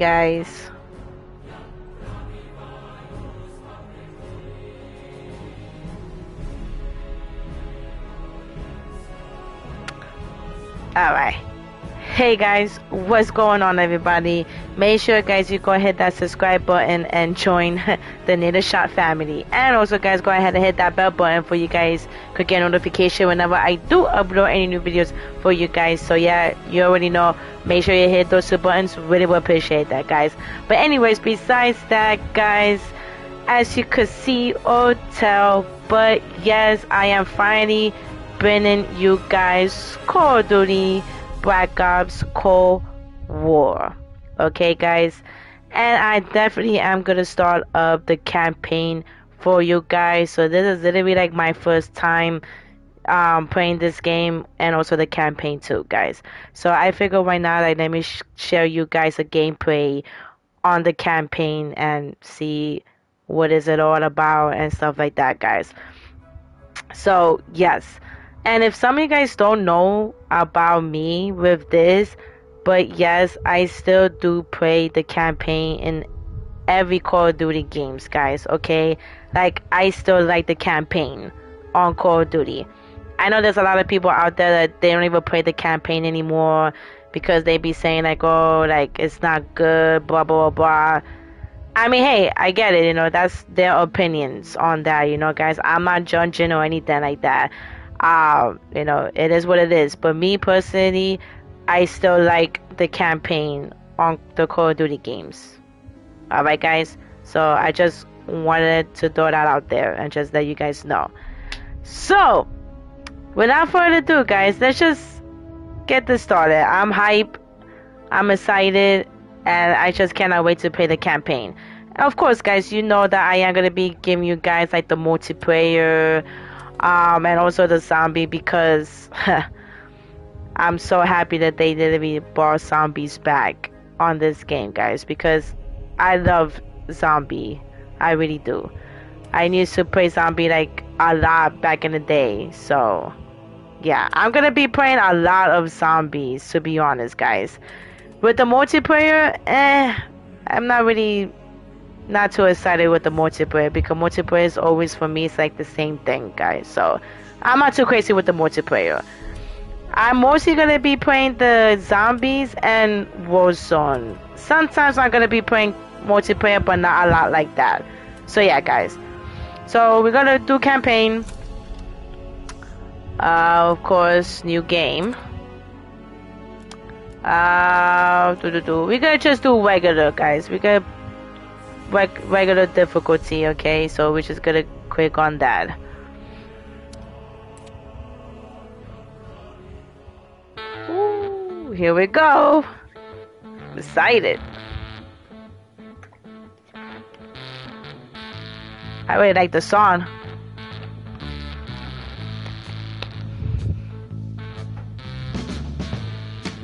guys. Alright. Hey guys, what's going on everybody? Make sure guys you go hit that subscribe button and join the NaDaSHoT family. And also guys go ahead and hit that bell button for you guys could get notification whenever I do upload any new videos for you guys. So yeah, you already know. Make sure you hit those two buttons. Really will appreciate that guys. But anyways, besides that guys, as you could see or tell, but yes, I am finally bringing you guys Call of Duty Black Ops Cold War. Okay, guys, and I definitely am gonna start up the campaign for you guys. So this is literally like my first time um, playing this game and also the campaign too, guys. So I figure why not? Like let me sh- share you guys a gameplay on the campaign and see what is it all about and stuff like that, guys. So yes. And if some of you guys don't know about me with this, but yes, I still do play the campaign in every Call of Duty games, guys, okay? Like, I still like the campaign on Call of Duty. I know there's a lot of people out there that they don't even play the campaign anymore because they be saying, like, oh, like, it's not good, blah, blah, blah. I mean, hey, I get it, you know, that's their opinions on that, you know, guys. I'm not judging or anything like that um, you know, it is what it is. But me personally, I still like the campaign on the Call of Duty games. Alright, guys? So I just wanted to throw that out there and just let you guys know. So, without further ado, guys, let's just get this started. I'm hype, I'm excited, and I just cannot wait to play the campaign. Of course, guys, you know that I am going to be giving you guys like the multiplayer um, and also the zombie because I'm so happy that they literally brought zombies back on this game, guys, because I love zombie. I really do. I used to play zombie like a lot back in the day, so yeah, I'm gonna be playing a lot of zombies to be honest, guys. With the multiplayer, eh, I'm not really not too excited with the multiplayer because multiplayer is always for me it's like the same thing guys. So i'm not too crazy with the multiplayer. I'm mostly gonna be playing the zombies and warzone. Sometimes i'm gonna be playing multiplayer but not a lot like that. So yeah guys. So we're gonna do campaign uh, of course new game uh, do, do, do. we're gonna just do regular guys we're gonna reg- regular difficulty, okay? So we're just gonna click on that. Ooh, here we go. I'm excited. I really like the song.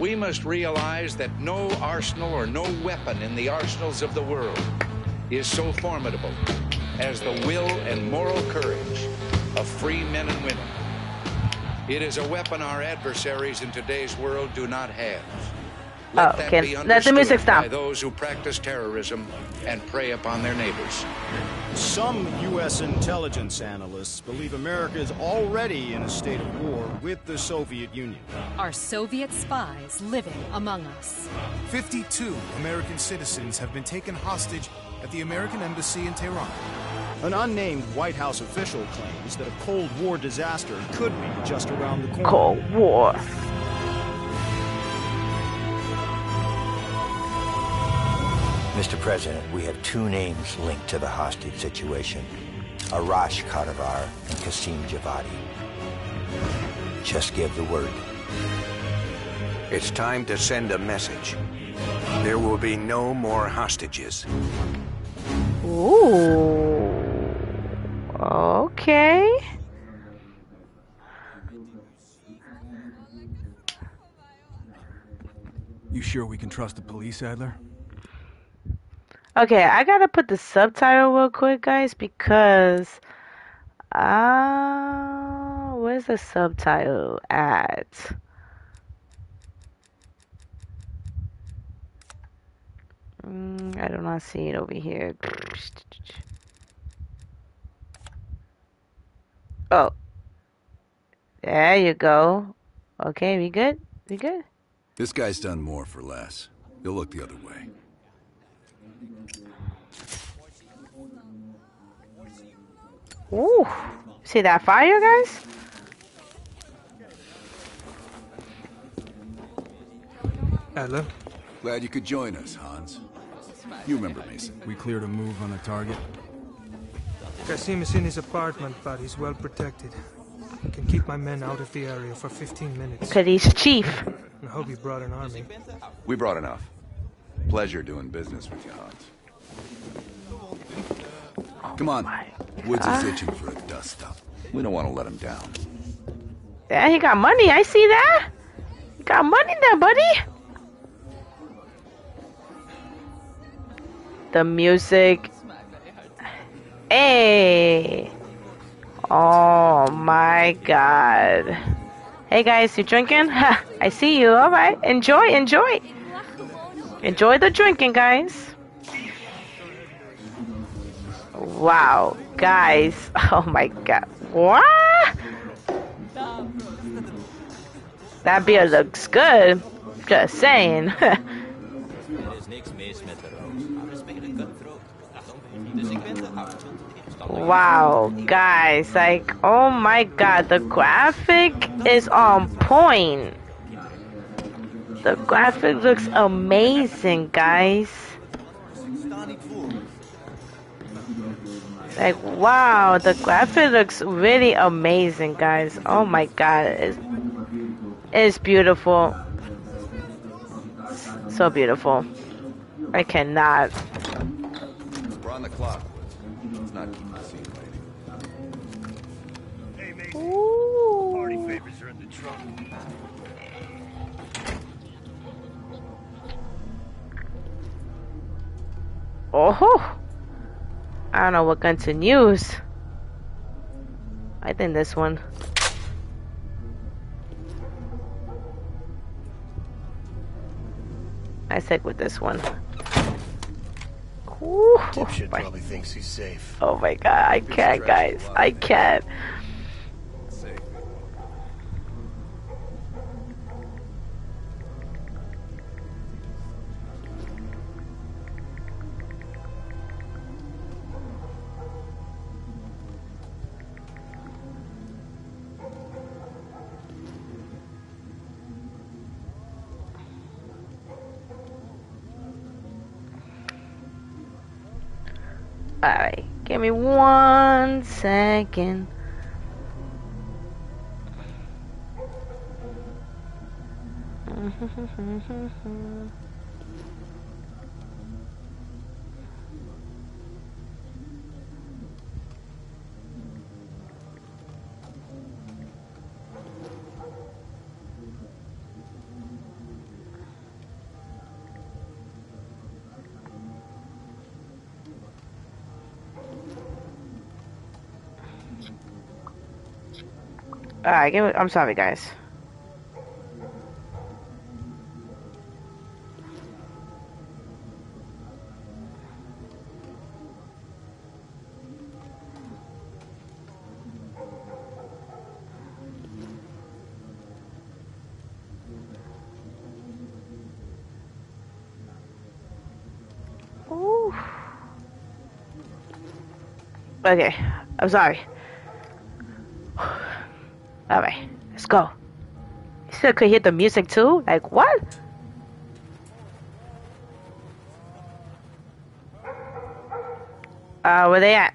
We must realize that no arsenal or no weapon in the arsenals of the world is so formidable as the will and moral courage of free men and women. It is a weapon our adversaries in today's world do not have. Let oh, that okay. be Let the music stop. by those who practice terrorism and prey upon their neighbors. Some U.S. intelligence analysts believe America is already in a state of war with the Soviet Union. Are Soviet spies living among us? 52 American citizens have been taken hostage at the American Embassy in Tehran. An unnamed White House official claims that a Cold War disaster could be just around the corner. Cold War. Mr. President, we have two names linked to the hostage situation. Arash Kadivar and Qasim Javadi. Just give the word. It's time to send a message. There will be no more hostages. Ooh. Okay. You sure we can trust the police, Adler? Okay, I gotta put the subtitle real quick, guys, because uh where's the subtitle at? Mm, I do not see it over here. Oh. There you go. Okay, we good? We good? This guy's done more for less. He'll look the other way. Ooh. See that fire, guys? Adler, Glad you could join us, Hans. You remember Mason. we cleared a move on the target. Qasim is in his apartment, but he's well protected. I can keep my men out of the area for 15 minutes. Because he's chief. I hope you brought an army. We brought enough. Pleasure doing business with you, Hans. Oh Come on. Woods is itching for a dust up. We don't want to let him down. Yeah, he got money. I see that. He got money there, buddy. The music. Hey. Oh my god. Hey guys, you drinking? I see you. All right. Enjoy, enjoy. Enjoy the drinking, guys. Wow, guys. Oh my god. What? That beer looks good. Just saying. wow, guys. Like, oh my god. The graphic is on point. The graphic looks amazing, guys. Like, wow, the graphic looks really amazing, guys. Oh my god, it's, it's beautiful. So beautiful. I cannot. We're on the clock, Woods. Let's not keep the scene waiting. Ooh. Papers are in the trunk. Oh, I don't know what gun to use. I think this one. I stick with this one. Ooh, Dipshit my- probably thinks he's safe. Oh my god, I can't, guys. I can't. Me one second. Alright, I'm sorry, guys. Ooh. Okay, I'm sorry. Alright, let's go. You still could hear the music too? Like, what? Uh, where they at?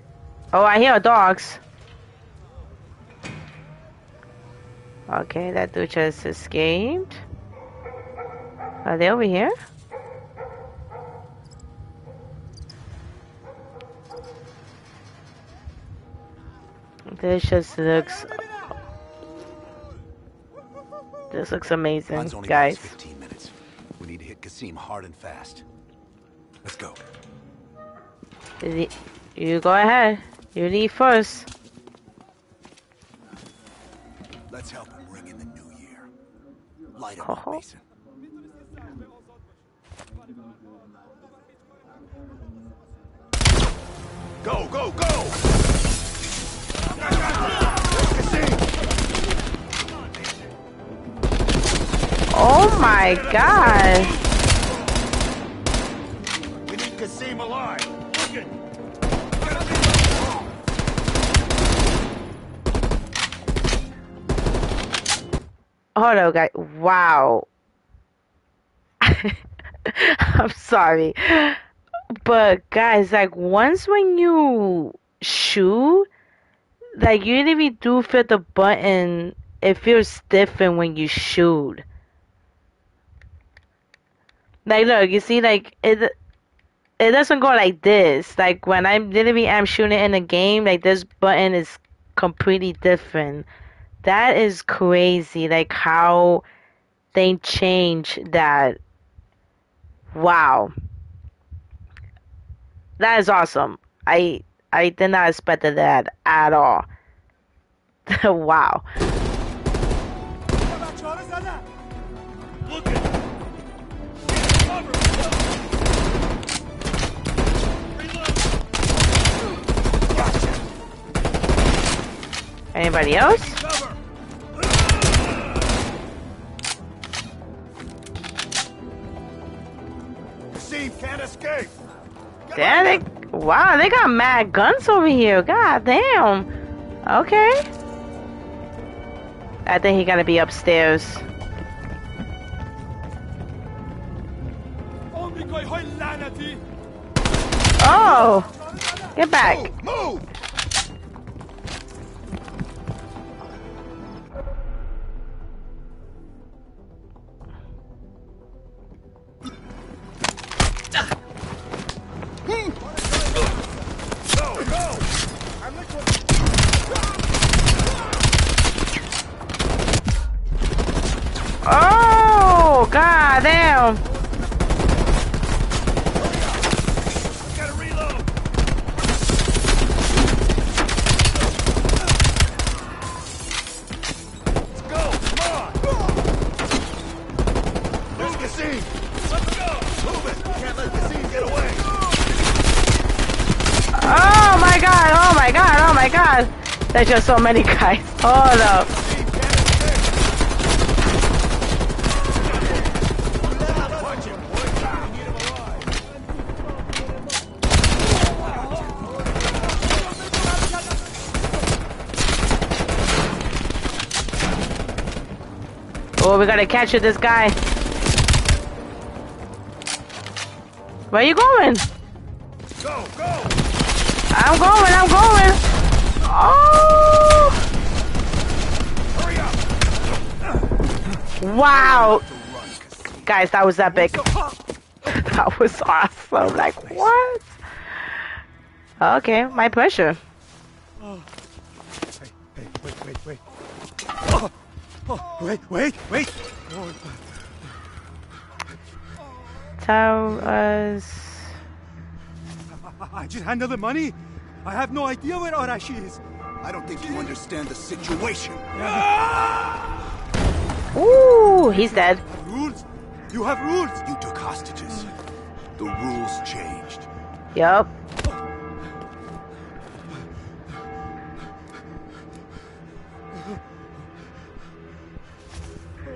Oh, I hear dogs. Okay, that dude just escaped. Are they over here? This just looks. This looks amazing, guys. 15 minutes. We need to hit Qasim hard and fast. Let's go. You go ahead. You lead first. Let's help him ring in the new year. Light up up, Mason. Go, go, go! Oh my god. We need Qasim alive. Hold on, guys. Wow. I'm sorry. But guys, like once when you shoot, like you even do feel the button. It feels different when you shoot. Like look, you see, like it. It doesn't go like this. Like when I'm literally I'm shooting in a game, like this button is completely different. That is crazy. Like how they change that. Wow. That is awesome. I I did not expect that at all. wow. Anybody else? Can't escape. Damn, they wow, they got mad guns over here. God damn. Okay. I think he gotta be upstairs. Oh, get back. Move! Go, There's just so many guys. Hold up. Qasim can't escape! Watch him, boy! We need him alive! Oh, we gotta capture this guy. Where you going? Go, go! I'm going, I'm going. Oh! Hurry up! Wow. Guys, that was epic. that was awesome. Like, what? Okay, my pleasure. Hey, hey, wait, wait, wait. Oh, oh, wait, wait, wait. Oh, Tell us. I just handle the money. I have no idea where Arashi is. I don't think you understand the situation. Ah! Ooh, he's dead. Rules? You have rules. You took hostages. The rules changed. Yup.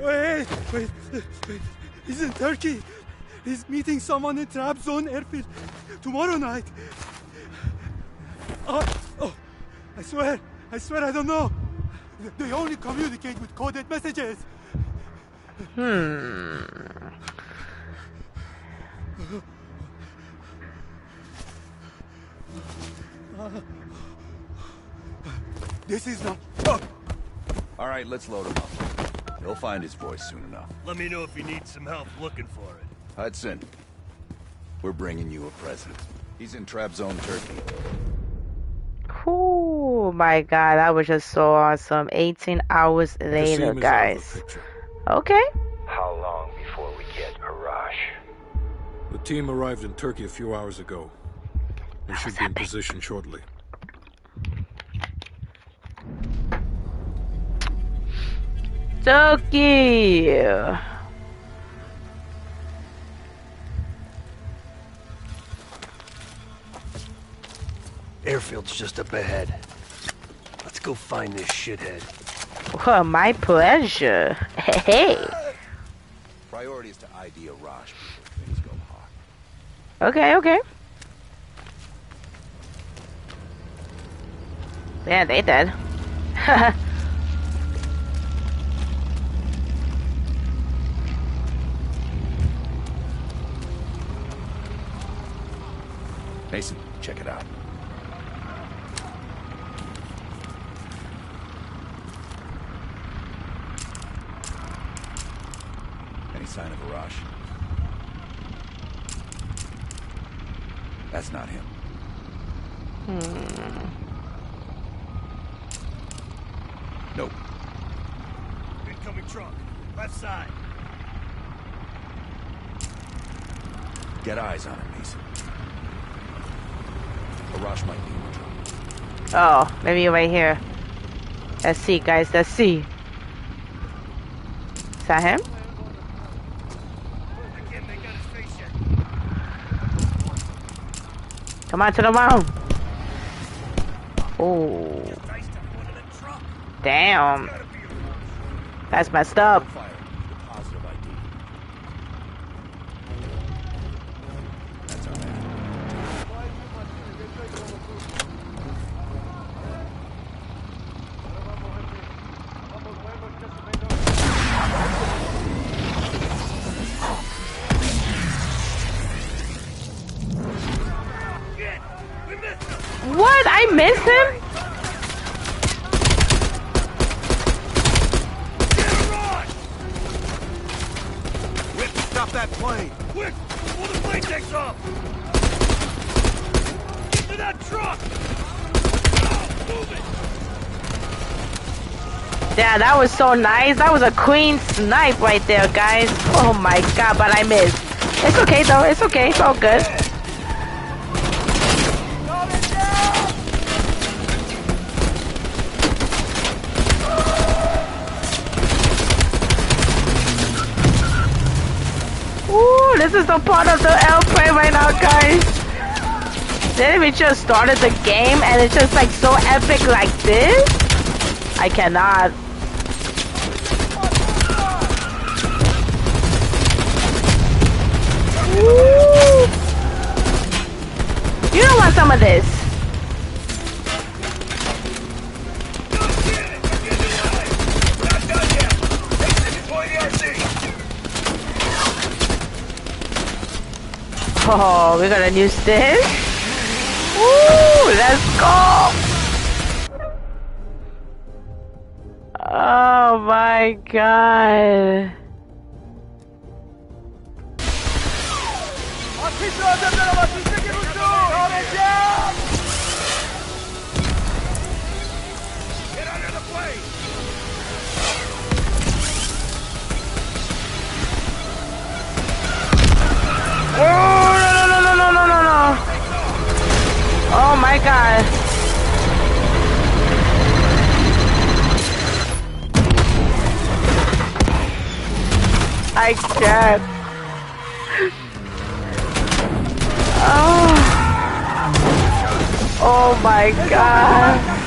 Wait, wait, wait. He's in Turkey. He's meeting someone in Trabzon airfield tomorrow night. Oh, oh, I swear, I swear I don't know. They only communicate with coded messages. Hmm. This is not. Oh, All right, let's load him up. He'll find his voice soon enough. Let me know if you need some help looking for it. Hudson, we're bringing you a present. He's in Trabzon, Turkey. Cool. My god, that was just so awesome. 18 hours later, guys. Okay. How long before we get Arash? The team arrived in Turkey a few hours ago. They should be in position shortly. Turkey. airfield's just up ahead. Let's go find this shithead. Well, my pleasure. Hey, is to ID Arash before things go hot. Okay, okay. Yeah, they did. Mason, check it out. Sign of Arash? That's not him. Hmm. Nope. Incoming truck. Left side. Get eyes on him, Mason. Arash might be in the truck. Oh, maybe right here. Let's see, guys. Let's see. Is that him? Come on to the mound. Oh. Damn. That's messed up. Stop that plane! Quick! Before the plane takes off! Get to that truck! Oh, move it! Yeah, that was so nice. That was a queen snipe right there, guys. Oh my god, but I missed. It's okay though. It's okay. It's all good. This is the part of the L play right now, guys. Then we just started the game and it's just like so epic like this. I cannot. Woo! You don't want some of this. Oh, we got a new stick. Woo! Let's go. Oh my god. Oh my god. I can't. Oh. Oh my god.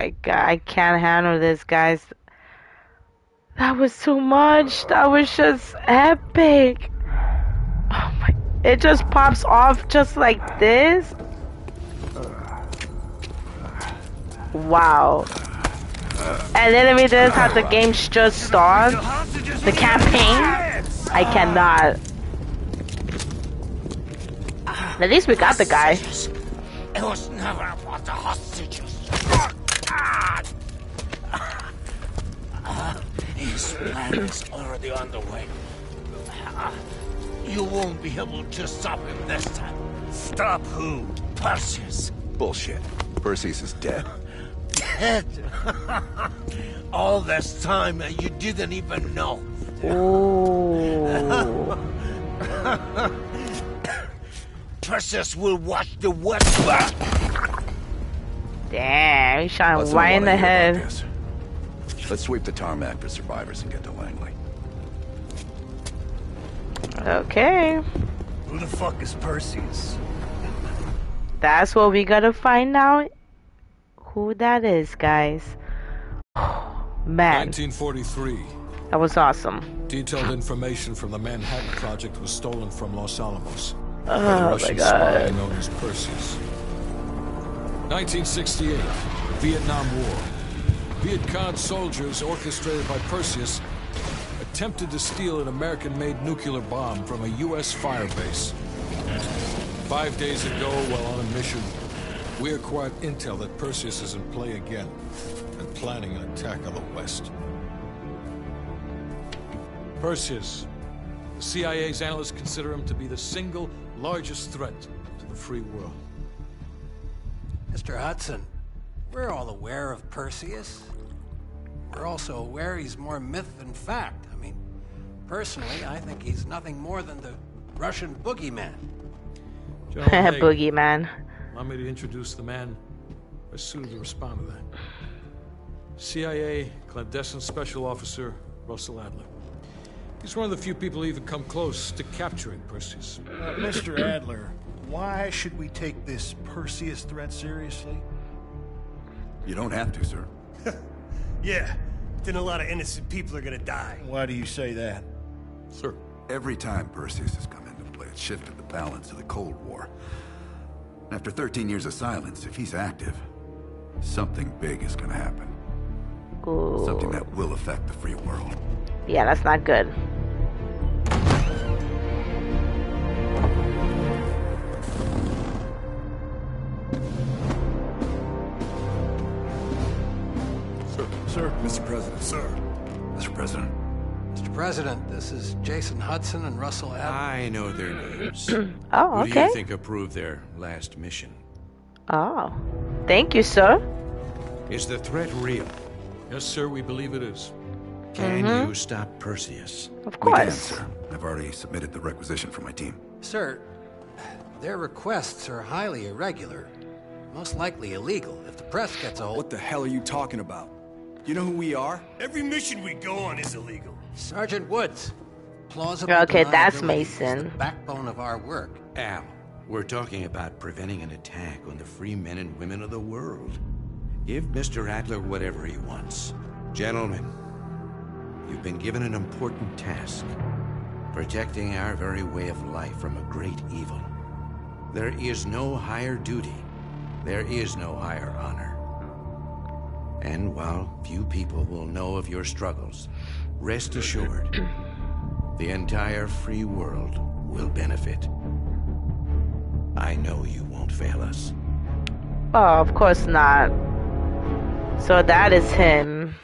My god, I can't handle this, guys. That was too much. That was just epic. Oh my, it just pops off just like this. Wow. And then we just have the game just start. The campaign. I cannot. At least we got the guy. It was never about the hostages. His plan is already underway. You won't be able to stop him this time. Stop who? Perseus. Bullshit. Perseus is dead. Dead. All this time uh, you didn't even know. Ooh. Perseus will watch the West back. Damn, he shot him right in the head. Let's sweep the tarmac for survivors and get to Langley. Okay. Who the fuck is Perseus? That's what we gotta find out. Who that is, guys. Man. 1943. That was awesome. Detailed information from the Manhattan Project was stolen from Los Alamos. Oh my Russian God. spy known as Perseus. 1968, Vietnam War. Viet Cong soldiers, orchestrated by Perseus, attempted to steal an American-made nuclear bomb from a U.S. firebase. Five days ago, while on a mission, we acquired intel that Perseus is in play again and planning an attack on the West. Perseus. The CIA's analysts consider him to be the single largest threat to the free world. Mr. Hudson, we're all aware of Perseus. We're also aware he's more myth than fact. I mean, personally, I think he's nothing more than the Russian boogeyman. General Haig, Boogeyman. Allow me to introduce the man best suited to respond to that. CIA clandestine special officer Russell Adler. He's one of the few people who even come close to capturing Perseus. Uh, Mr. Adler, why should we take this Perseus threat seriously? You don't have to, sir. Yeah, then a lot of innocent people are gonna die. Why do you say that? Sir. Every time Perseus has come into play, it shifted the balance of the Cold War. After 13 years of silence, if he's active, something big is gonna happen. Ooh. Something that will affect the free world. Yeah, that's not good. Mr. President. Sir. Mr. President. Mr. President, this is Jason Hudson and Russell Adler. I know their names. Oh, Who do you think approved their last mission? Oh. Thank you, sir. Is the threat real? Yes, sir, we believe it is. Can Mhm. you stop Perseus? Of course. We can, course. sir. I've already submitted the requisition for my team. Sir, their requests are highly irregular. Most likely illegal if the press gets a hold. What the hell are you talking about? You know who we are? Every mission we go on is illegal. Sergeant Woods. Plausible Okay, that's Mason. the backbone of our work. Al, we're talking about preventing an attack on the free men and women of the world. Give Mr. Adler whatever he wants. Gentlemen, you've been given an important task. Protecting our very way of life from a great evil. There is no higher duty. There is no higher honor. And while few people will know of your struggles, rest assured, the entire free world will benefit. I know you won't fail us. Oh, of course not. So that is him.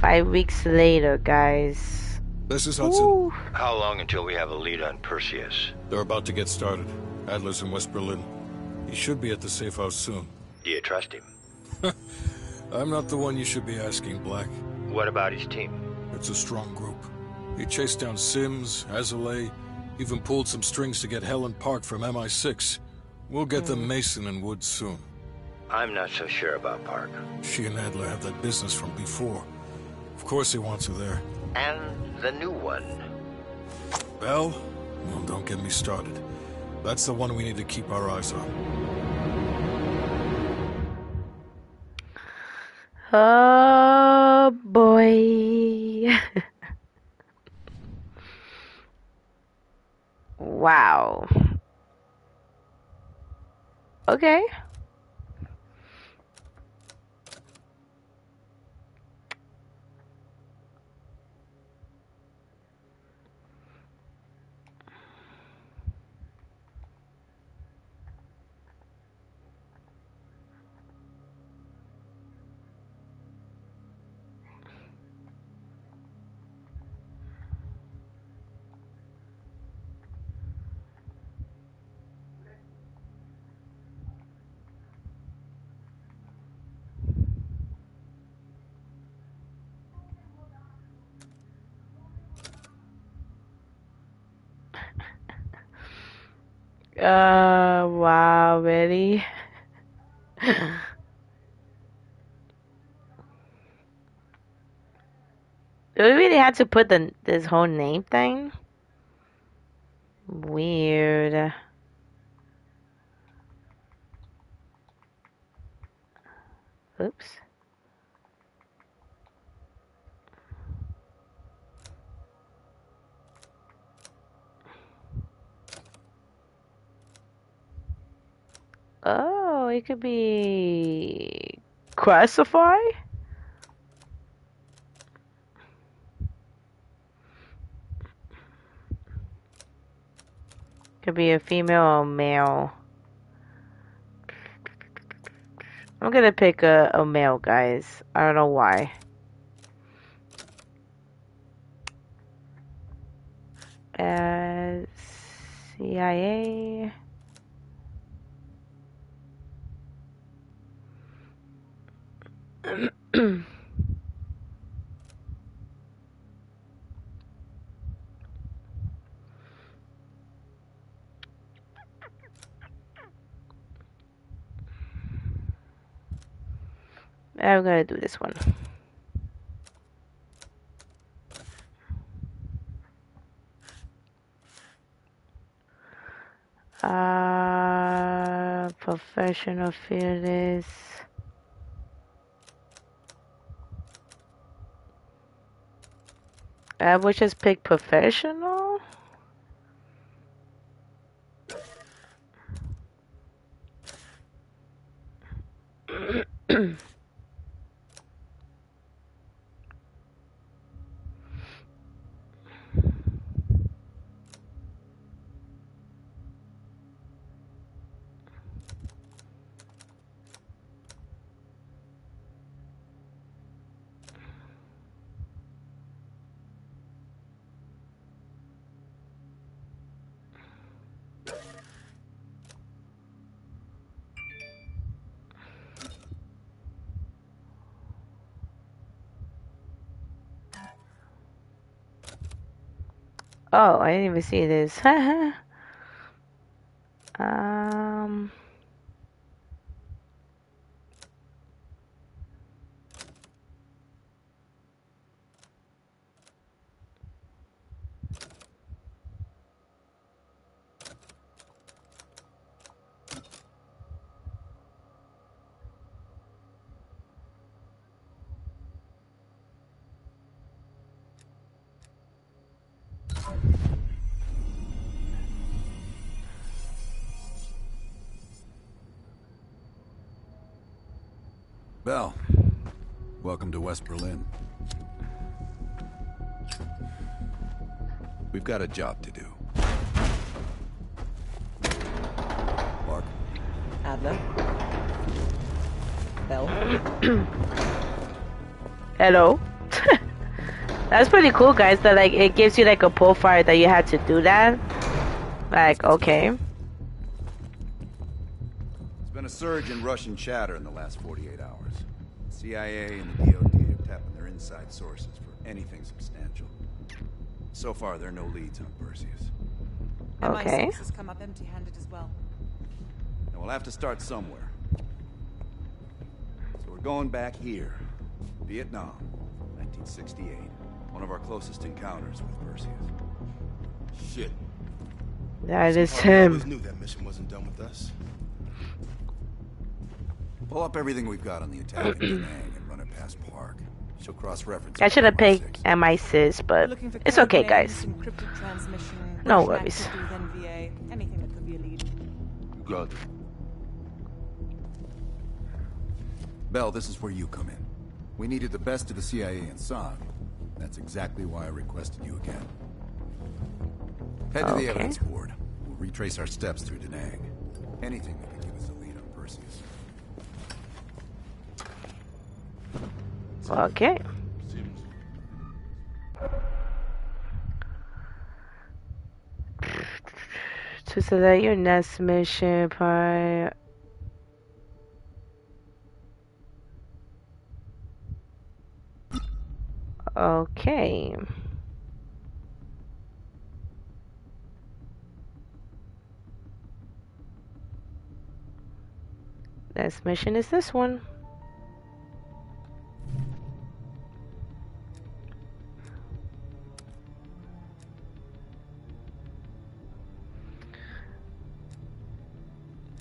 Five weeks later, guys. This is Hudson. Ooh. How long until we have a lead on Perseus? They're about to get started. Adler's in West Berlin. He should be at the safe house soon. Do you trust him? I'm not the one you should be asking, Black. What about his team? It's a strong group. He chased down Sims, Lazar, even pulled some strings to get Helen Park from MI6. We'll get them Mason and Woods soon. I'm not so sure about Park. She and Adler have that business from before. Of course he wants her there. And the new one. Bell? Well, don't get me started. That's the one we need to keep our eyes on. Oh boy. wow. Okay. Uh, wow, really? we really had to put the this whole name thing? Weird. Oops. It could be classify. Could be a female or male. I'm gonna pick a, a male, guys. I don't know why. Uh, CIA. I'm gonna do this one. Uh, professional fearless. I would just pick professional. Oh, I didn't even see this. um. Bell, welcome to West Berlin. We've got a job to do. Mark? Adler. Bell. Hello. That's pretty cool, guys. That like it gives you like a profile that you had to do that. Like, okay. There's been a surge in Russian chatter in the last 48 hours. CIA and the DOD are tapping their inside sources for anything substantial. So far, there are no leads on Perseus. Okay. MI6 has come up empty-handed as well. And we'll have to start somewhere. So we're going back here. Vietnam, 1968. One of our closest encounters with Perseus. Shit. That is Somehow we him. always knew that mission wasn't done with us. Pull up everything we've got on the attack in Da Nang and run it past Park. She'll cross-reference. I should have picked MI6, but it's okay, guys. No worries. activity within anything that could be a lead. Good. Bell, this is where you come in. We needed the best of the CIA and SOG. That's exactly why I requested you again. Head to Okay. the evidence board. We'll retrace our steps through Da Nang. Anything that could give us a lead on Perseus. Okay. To select your next mission, pri Okay. Next mission is this one.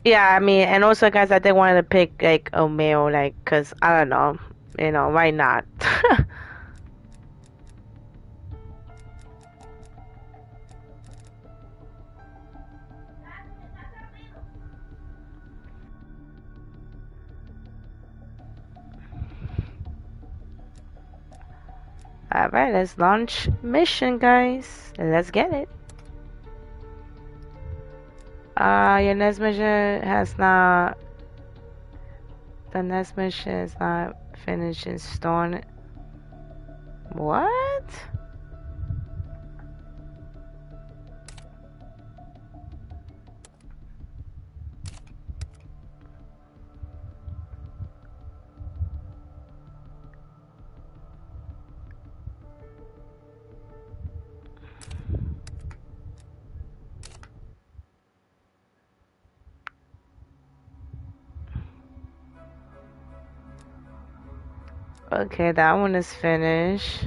Yeah, I mean, and also, guys, I did want to pick like a male, like, cause I don't know, you know, why not? Alright, let's launch mission, guys. Let's get it. Uh, your next mission has not... The next mission is not finished in stone. What? Okay, that one is finished.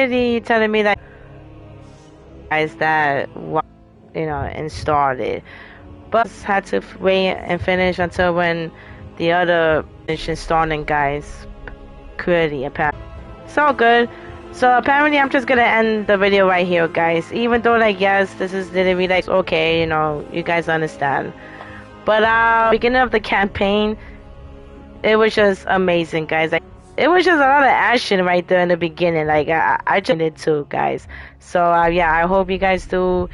Really telling me that guys that you know installed it, but had to wait and finish until when the other installing guys clearly apparently. It's all good. So apparently I'm just gonna end the video right here guys. Even though like yes this is literally like okay you know you guys understand. But uh beginning of the campaign it was just amazing guys. Like it was just a lot of action right there in the beginning. Like I, I just did too, guys. So uh, yeah, I hope you guys do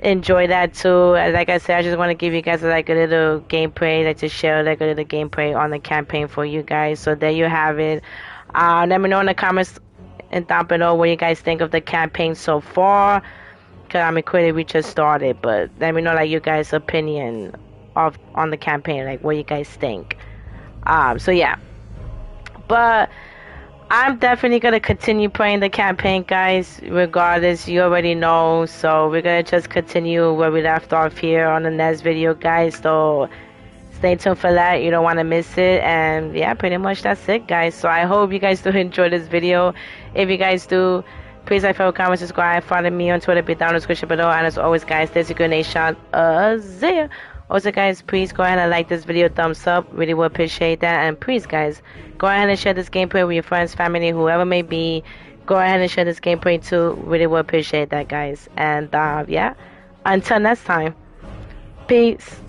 enjoy that too. Like I said, I just want to give you guys like a little gameplay, like to share like a little gameplay on the campaign for you guys. So there you have it. Uh, let me know in the comments and down below what you guys think of the campaign so far. Cause I mean, clearly we just started, but let me know like you guys' opinion of on the campaign, like what you guys think. Um, so yeah. But I'm definitely gonna continue playing the campaign, guys. Regardless, you already know. So we're gonna just continue where we left off here on the next video, guys. So stay tuned for that. You don't want to miss it. And yeah, pretty much that's it, guys. So I hope you guys do enjoy this video. If you guys do, please like, follow, comment, subscribe, follow me on Twitter, be down in the description below. And as always, guys, there's a good nation. Uh, there. Also, guys, please go ahead and like this video, thumbs up. Really would appreciate that. And please, guys, go ahead and share this gameplay with your friends, family, whoever may be. Go ahead and share this gameplay too. Really would appreciate that, guys. And uh, yeah, until next time, peace.